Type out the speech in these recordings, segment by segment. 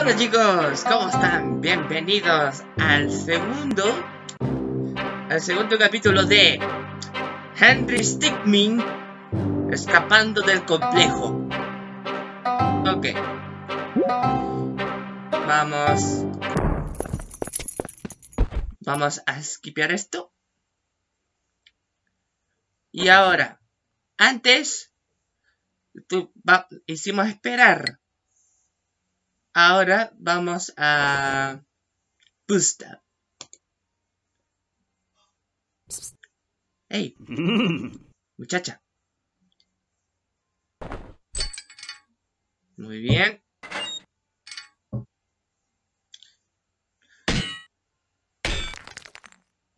Hola chicos, ¿cómo están? Bienvenidos al segundo, al segundo capítulo de Henry Stickmin escapando del complejo. Ok. Vamos. Vamos a skipear esto. Y ahora, antes, hicimos esperar Ahora vamos a Busta. Hey, muchacha. Muy bien.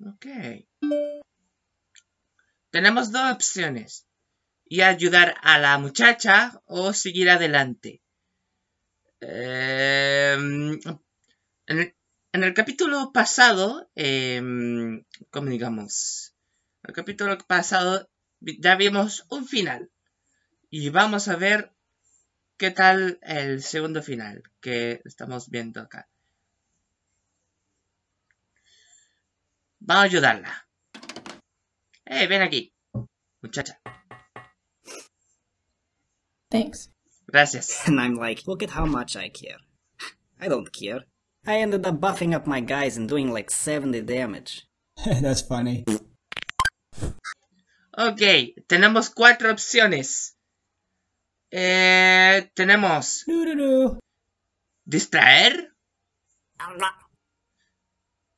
Ok. Tenemos dos opciones. Y ayudar a la muchacha o seguir adelante. Eh, en, el, capítulo pasado, eh, como digamos, el capítulo pasado ya vimos un final. Y vamos a ver qué tal el segundo final que estamos viendo acá. Vamos a ayudarla. Eh, ven aquí, muchacha. Thanks. Gracias. And I'm like, look at how much I care. I don't care. I ended up buffing up my guys and doing like 70 damage. That's funny. Ok, tenemos cuatro opciones. Eh, tenemos distraer,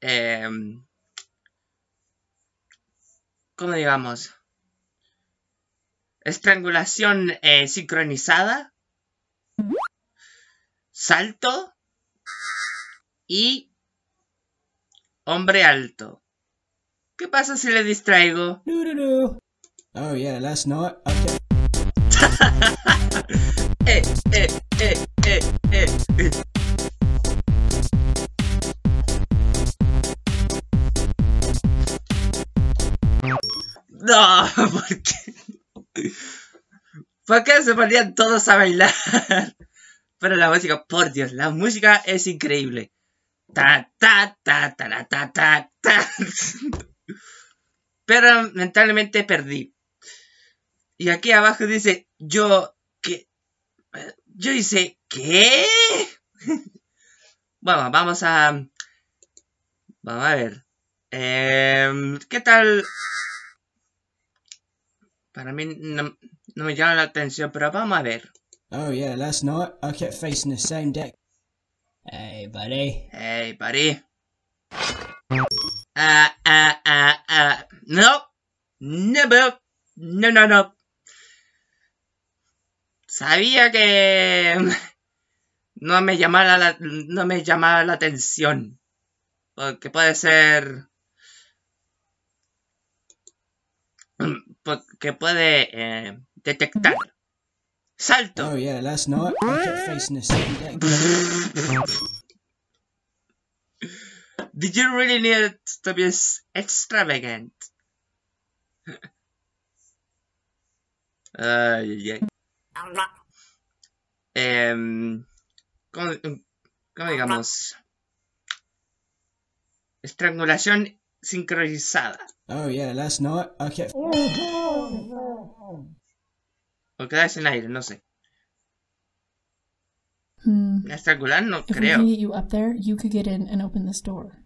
eh, ¿cómo digamos? Estrangulación eh, sincronizada, salto y hombre alto. ¿Qué pasa si le distraigo? Oh yeah, last night. Okay. eh, eh, eh, eh, eh, eh. No, ¿por qué? ¿Por qué se ponían todos a bailar? Pero la música, por Dios, la música es increíble. Ta, ta, ta, ta, ta, ta, ta. Pero mentalmente perdí. Y aquí abajo dice, yo, que, yo dice, ¿qué? bueno, vamos a, vamos a ver. Eh, ¿Qué tal? Para mí no me llama la atención, pero vamos a ver. Oh yeah, last night I kept facing the same deck. Hey, buddy. Hey, buddy. Ah, ah, ah, ah. No. Never. No, no, no. Sabía que no me llamara la, no me llamaba la atención. Porque puede ser porque puede eh, detectar Salto. Oh yeah, last night I kept facing. Did you really need it to be extravagant? Ay, ay, ay. Eh, ¿cómo, ¿Cómo digamos? Estrangulación sincronizada. Oh yeah, last night I kept. O quedarse en aire, no sé. Hmm. Estrangular no If creo. we get you up there, you could get in and open this door.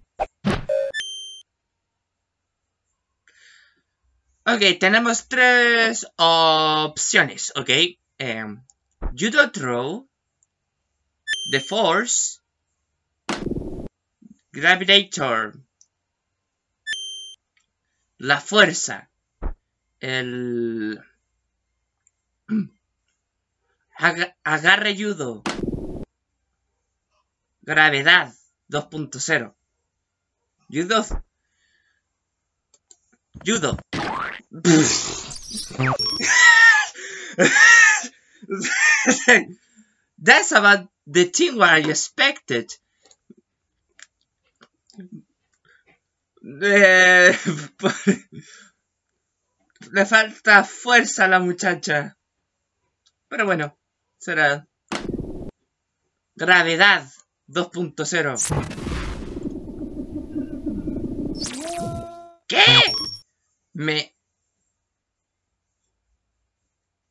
Ok, tenemos tres opciones, ok. Em, judo throw, the force, gravitator, la fuerza, el Aga- agarre judo, gravedad 2.0, judo, judo. That's about the thing what I expected. Eh, le falta fuerza a la muchacha. Pero bueno, será gravedad 2.0. ¿Qué? Me...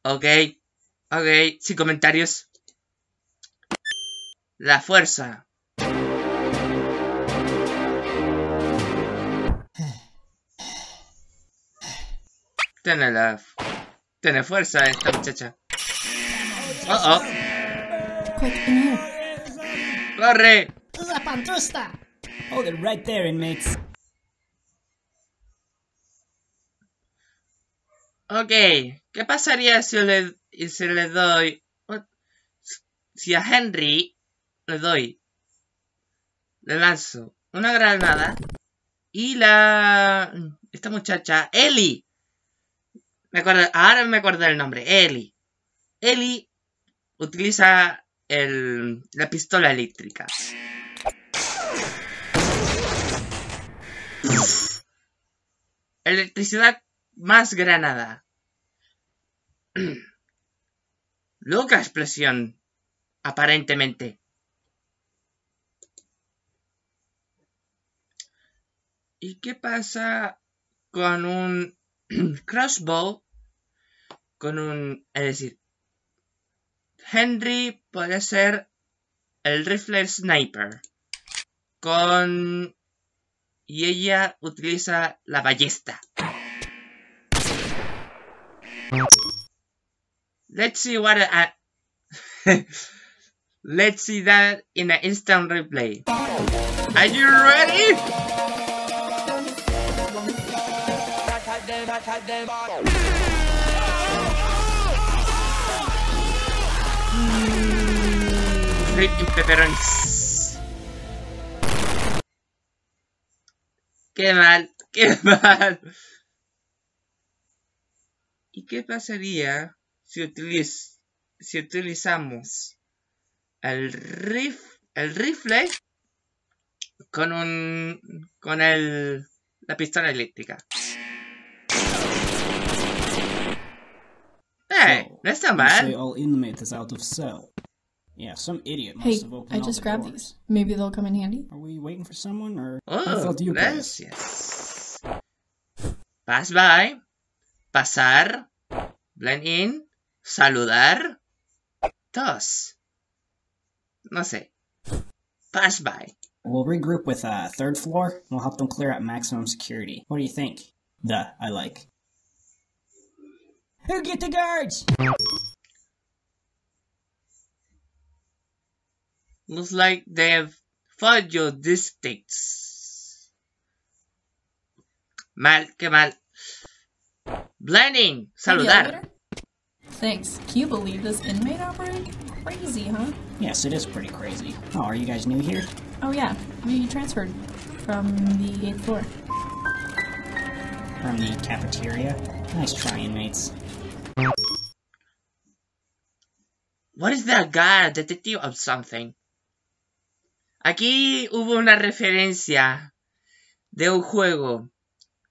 Ok, ok, sin comentarios. La fuerza. Tiene la... Tiene fuerza esta muchacha. Oh, oh. Quick, in here. ¡Corre! La Pantusta! Hold it right there, inmates. Ok, ¿qué pasaría si le, si le doy... Si a Henry le doy... Le lanzo una granada y la... Esta muchacha, Ellie. Me acuerdo, ahora me acuerdo del nombre, Ellie. Ellie utiliza el, la pistola eléctrica. Electricidad más granada. Loca explosión, aparentemente. ¿Y qué pasa con un crossbow? Con un... Es decir, Henry puede ser el rifle sniper. Con... Y ella utiliza la ballesta. Let's see what I... Let's see that in an instant replay. Are you ready? Ricky Pepperonis. Qué mal, qué mal. ¿Y qué pasaría si, utiliz si utilizamos el, rif el rifle con un con el la pistola eléctrica? Hey, no está mal. all inmates out of cell. Yeah, some idiot must Hey, have opened I just the grabbed doors. these. Maybe they'll come in handy. Are we waiting for someone, or I Oh, thought you guys? gracias. Pass by, pasar, blend in, saludar, toss. No sé. Pass by. We'll regroup with uh, third floor. We'll help them clear out maximum security. What do you think? The I like. Who get the guards? Looks like they have followed your dictates. Mal, qué mal. Blending, The saludar. Thanks. Can you believe this inmate outbreak? Crazy, huh? Yes, it is pretty crazy. Oh, are you guys new here? Oh yeah, we transferred from the eighth floor. From the cafeteria? Nice try, inmates. What is that guy? Detective of something. Aquí hubo una referencia de un juego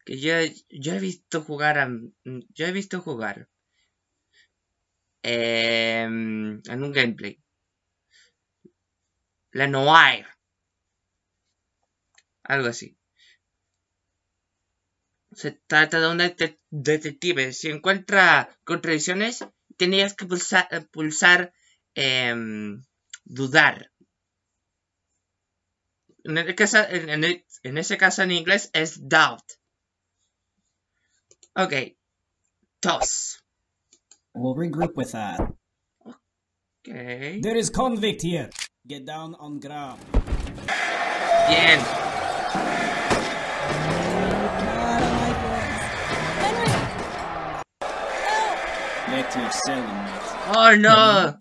que yo, yo he visto jugar a, yo he visto jugar em, en un gameplay. La Noir. Algo así. Se trata de un dete- detective. Si encuentra contradicciones, tenías que pulsar, pulsar em, dudar. En, el caso- en- en el- en ese caso en inglés es doubt. Ok. Toss. We'll regroup with that. Ok. There is convict here. Get down on ground. Bien. Back to your cell, inmates. Oh no.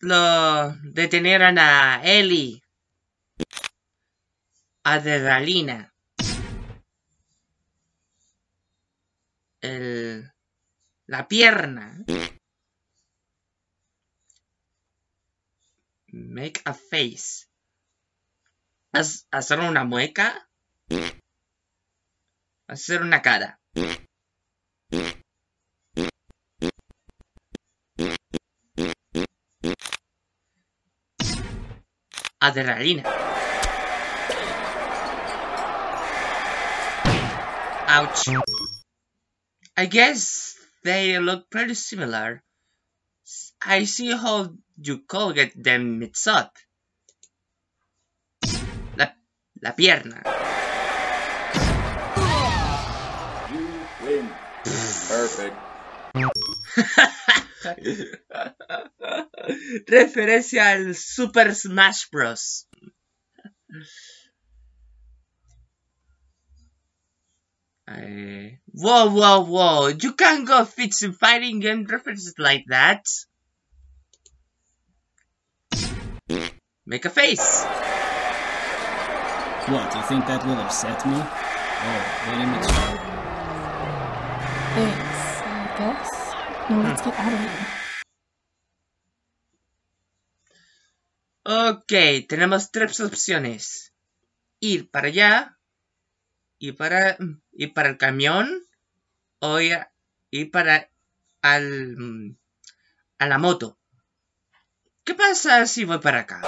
Lo detenieron a Ellie. Adrenalina. El, la pierna. Make a face. Hacer una mueca. Hacer una cara. Adrenalina. Ouch. I guess they look pretty similar. I see how you could get them mixed up. La, la pierna. You win. Perfect. Referencia al Super Smash Bros. Eh, whoa, whoa, whoa. You can't go fixing fighting game references like that. Make a face. What, you think that will upset me? Oh, very much so. No, here. Ok, tenemos tres opciones. Ir para allá, ir para, ir para el camión o ir, ir para al, a la moto. ¿Qué pasa si voy para acá?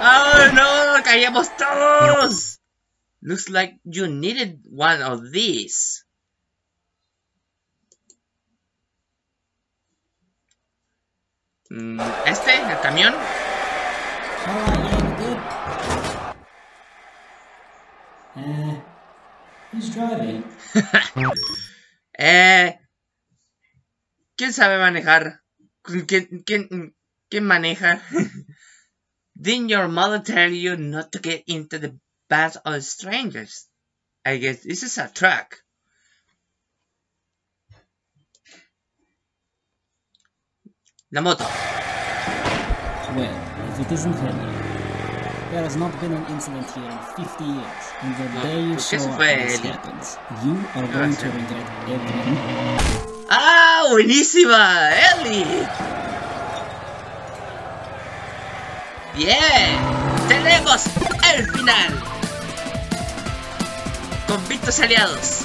¡Oh no! ¡Caíamos todos! Looks like you needed one of these. ¿Este? ¿El camión? Eh, ¿Quién sabe manejar? ¿Quién, quién, quién maneja? Didn't your mother tell you not to get into the band of strangers? I guess this is a truck. La moto. Well, if it isn't Henry. There has not been an incident here in 50 years, and the day you ¿por qué saw se fue this happens, you are va a going to regret every ¡Ah! ¡Buenísima! ¡Ellie! ¡Bien! ¡Tenemos el final! Convictos aliados.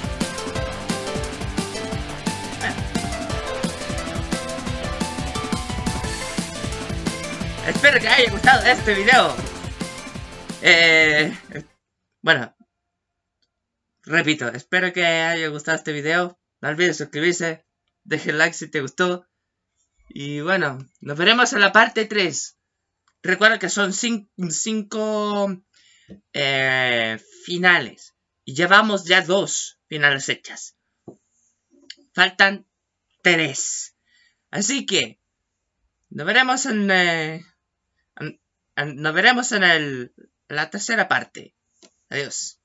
Espero que haya gustado este video. Eh, bueno, repito, espero que haya gustado este video. No olvides suscribirse, deje like si te gustó. Y bueno, nos veremos en la parte 3. Recuerda que son 5 finales. Y llevamos ya dos finales hechas. Faltan 3. Así que nos veremos en, eh, nos veremos en el, la tercera parte. Adiós.